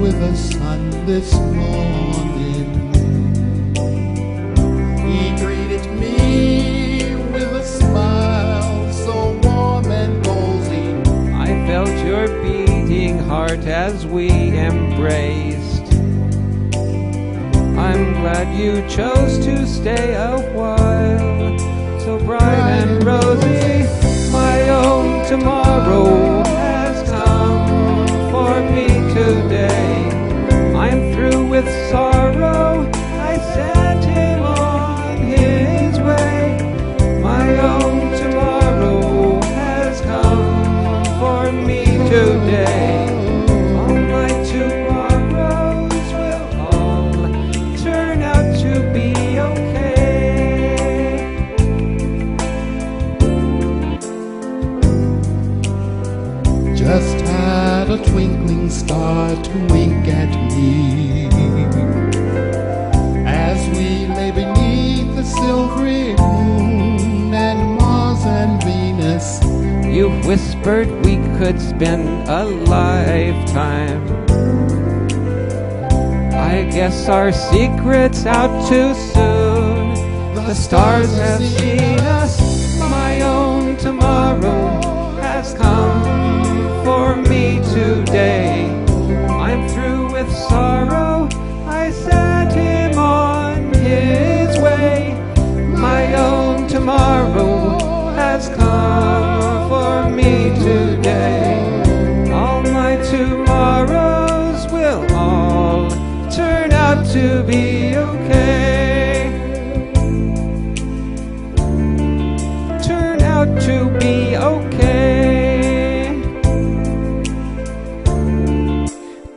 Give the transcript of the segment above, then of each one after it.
with the sun this morning. He greeted me with a smile so warm and cozy. I felt your beating heart as we embraced. I'm glad you chose to stay a while. So bright and Just had a twinkling star to wink at me whispered we could spend a lifetime. I guess our secret's out too soon. The stars have seen tomorrows will all turn out to be okay. Turn out to be okay.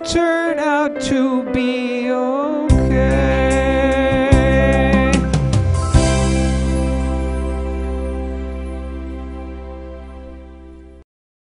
Turn out to be